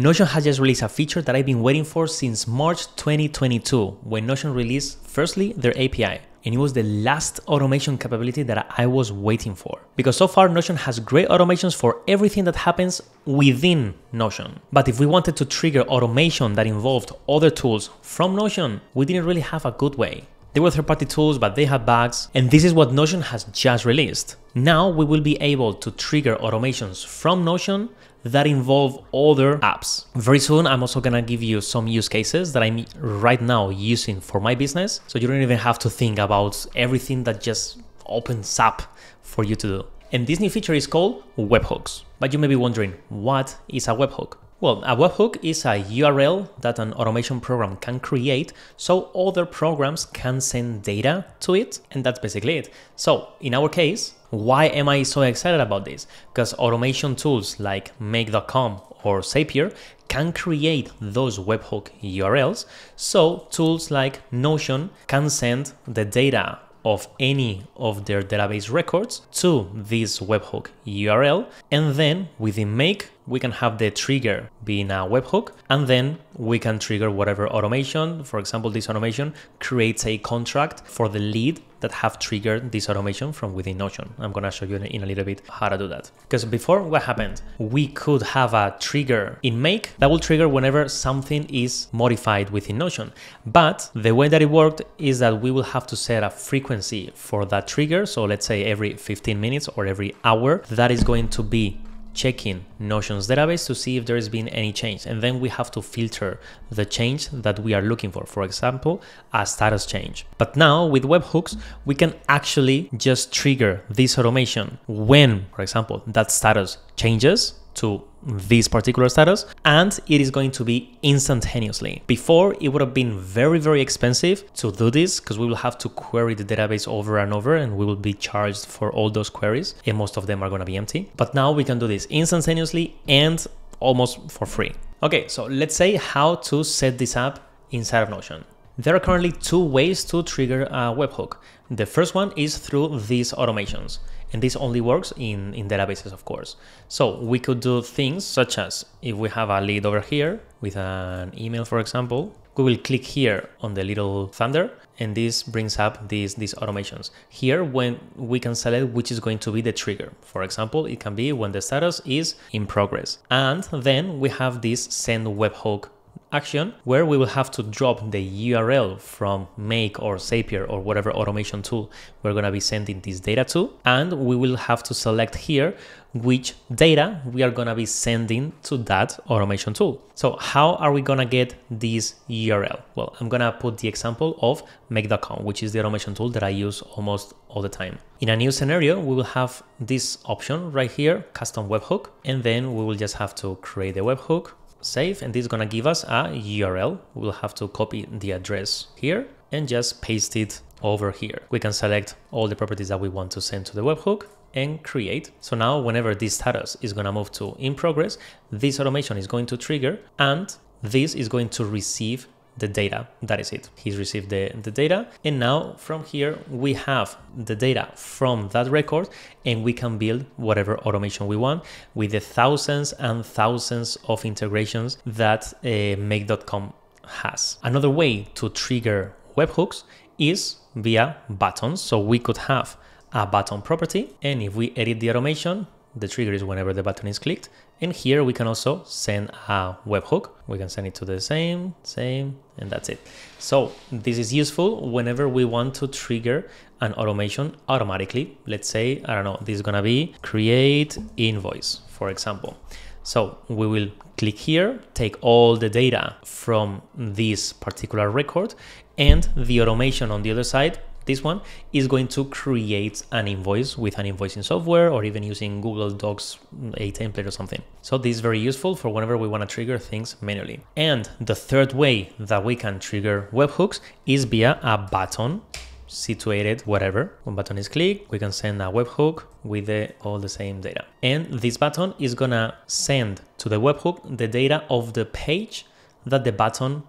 Notion has just released a feature that I've been waiting for since March 2022 when Notion released firstly their API and it was the last automation capability that I was waiting for. Because so far, Notion has great automations for everything that happens within Notion. But if we wanted to trigger automation that involved other tools from Notion, we didn't really have a good way. They were third party tools, but they had bugs, and this is what Notion has just released. Now we will be able to trigger automations from Notion that involve other apps. Very soon, I'm also gonna give you some use cases that I'm right now using for my business. So you don't even have to think about everything that just opens up for you to do. And this new feature is called webhooks. But you may be wondering, what is a webhook? Well, a webhook is a URL that an automation program can create so other programs can send data to it, and that's basically it. So, in our case, why am I so excited about this? Because automation tools like make.com or Zapier can create those webhook URLs, so tools like Notion can send the data of any of their database records to this webhook URL. And then within Make, we can have the trigger being a webhook, and then we can trigger whatever automation. For example, this automation creates a contract for the lead that have triggered this automation from within Notion. I'm gonna show you in a little bit how to do that. Because before what happened, we could have a trigger in make that will trigger whenever something is modified within Notion. But the way that it worked is that we will have to set a frequency for that trigger. So let's say every 15 minutes or every hour, that is going to be checking Notion's database to see if there has been any change. And then we have to filter the change that we are looking for, for example, a status change. But now with webhooks, we can actually just trigger this automation when, for example, that status changes to this particular status and it is going to be instantaneously. Before it would have been very, very expensive to do this because we will have to query the database over and over and we will be charged for all those queries and most of them are going to be empty. But now we can do this instantaneously and almost for free. Okay, so let's say how to set this up inside of Notion. There are currently two ways to trigger a webhook. The first one is through these automations. And this only works in, in databases, of course. So we could do things such as if we have a lead over here with an email, for example, we will click here on the little thunder and this brings up these, these automations. Here, when we can select which is going to be the trigger. For example, it can be when the status is in progress. And then we have this send webhook action where we will have to drop the URL from Make or Zapier or whatever automation tool we're going to be sending this data to. And we will have to select here which data we are going to be sending to that automation tool. So how are we going to get this URL? Well, I'm going to put the example of make.com, which is the automation tool that I use almost all the time. In a new scenario, we will have this option right here, custom webhook, and then we will just have to create a webhook save and this is gonna give us a URL. We'll have to copy the address here and just paste it over here. We can select all the properties that we want to send to the webhook and create. So now whenever this status is gonna move to in progress, this automation is going to trigger and this is going to receive the data. That is it. He's received the, the data. And now from here, we have the data from that record and we can build whatever automation we want with the thousands and thousands of integrations that uh, make.com has. Another way to trigger webhooks is via buttons. So we could have a button property and if we edit the automation, the trigger is whenever the button is clicked. And here we can also send a webhook. We can send it to the same, same, and that's it. So this is useful whenever we want to trigger an automation automatically. Let's say, I don't know, this is gonna be create invoice, for example. So we will click here, take all the data from this particular record and the automation on the other side this one is going to create an invoice with an invoicing software or even using Google Docs, a template or something. So this is very useful for whenever we want to trigger things manually. And the third way that we can trigger webhooks is via a button situated whatever. When button is clicked, we can send a webhook with the, all the same data. And this button is gonna send to the webhook the data of the page that the button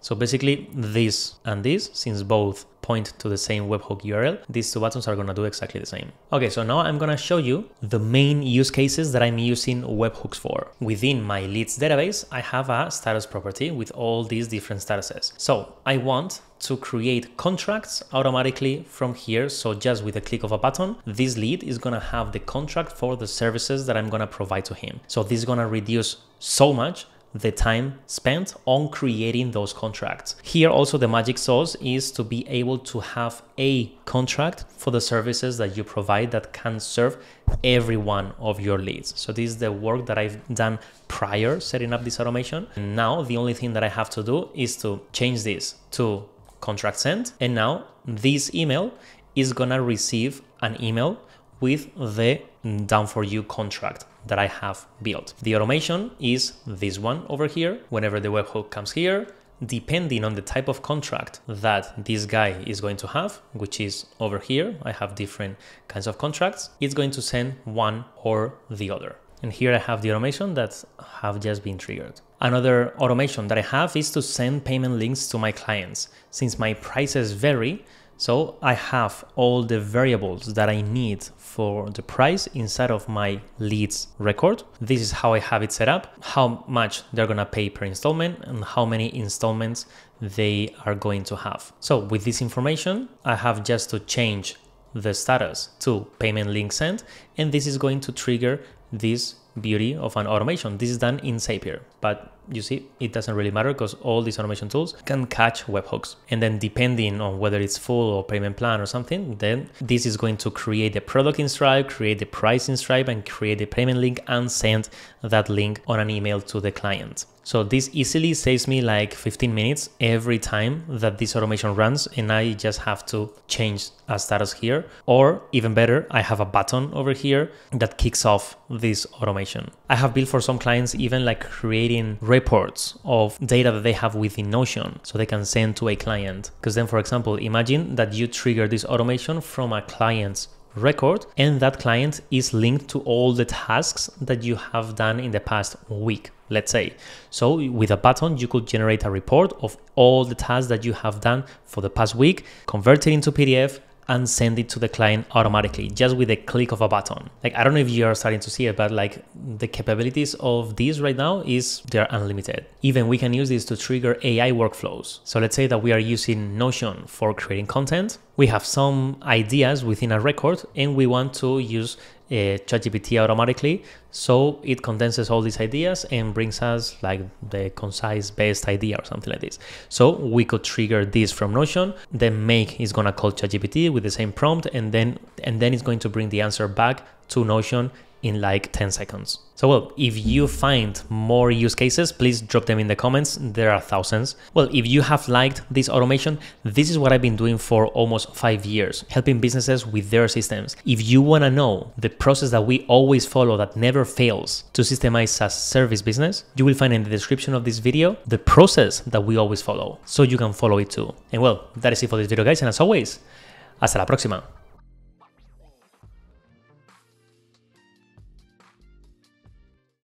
So basically this and this, since both point to the same webhook URL, these two buttons are gonna do exactly the same. Okay, so now I'm gonna show you the main use cases that I'm using webhooks for. Within my leads database, I have a status property with all these different statuses. So I want to create contracts automatically from here. So just with a click of a button, this lead is gonna have the contract for the services that I'm gonna provide to him. So this is gonna reduce so much the time spent on creating those contracts. Here also the magic sauce is to be able to have a contract for the services that you provide that can serve every one of your leads. So this is the work that I've done prior setting up this automation. And now the only thing that I have to do is to change this to contract sent. And now this email is gonna receive an email with the done for you contract that I have built. The automation is this one over here. Whenever the webhook comes here, depending on the type of contract that this guy is going to have, which is over here, I have different kinds of contracts, it's going to send one or the other. And here I have the automation that have just been triggered. Another automation that I have is to send payment links to my clients. Since my prices vary, so I have all the variables that I need for the price inside of my leads record. This is how I have it set up, how much they're gonna pay per installment and how many installments they are going to have. So with this information, I have just to change the status to payment link sent and this is going to trigger this beauty of an automation. This is done in Zapier, but you see, it doesn't really matter because all these automation tools can catch webhooks. And then depending on whether it's full or payment plan or something, then this is going to create the product in Stripe, create the price in Stripe and create the payment link and send that link on an email to the client. So this easily saves me like 15 minutes every time that this automation runs and I just have to change a status here. Or even better, I have a button over here that kicks off this automation. I have built for some clients even like creating reports of data that they have within Notion so they can send to a client. Because then, for example, imagine that you trigger this automation from a client's record and that client is linked to all the tasks that you have done in the past week let's say. So with a button you could generate a report of all the tasks that you have done for the past week convert it into pdf and send it to the client automatically just with a click of a button. Like I don't know if you are starting to see it, but like the capabilities of these right now is they're unlimited. Even we can use this to trigger AI workflows. So let's say that we are using Notion for creating content. We have some ideas within a record and we want to use uh, ChatGPT automatically. So it condenses all these ideas and brings us like the concise best idea or something like this. So we could trigger this from Notion. Then make is gonna call ChatGPT with the same prompt, and then and then it's going to bring the answer back to Notion in like 10 seconds. So, well, if you find more use cases, please drop them in the comments. There are thousands. Well, if you have liked this automation, this is what I've been doing for almost five years, helping businesses with their systems. If you want to know the process that we always follow that never fails to systemize a service business, you will find in the description of this video the process that we always follow so you can follow it too. And well, that is it for this video, guys. And as always, hasta la próxima.